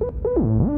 Mm-hmm.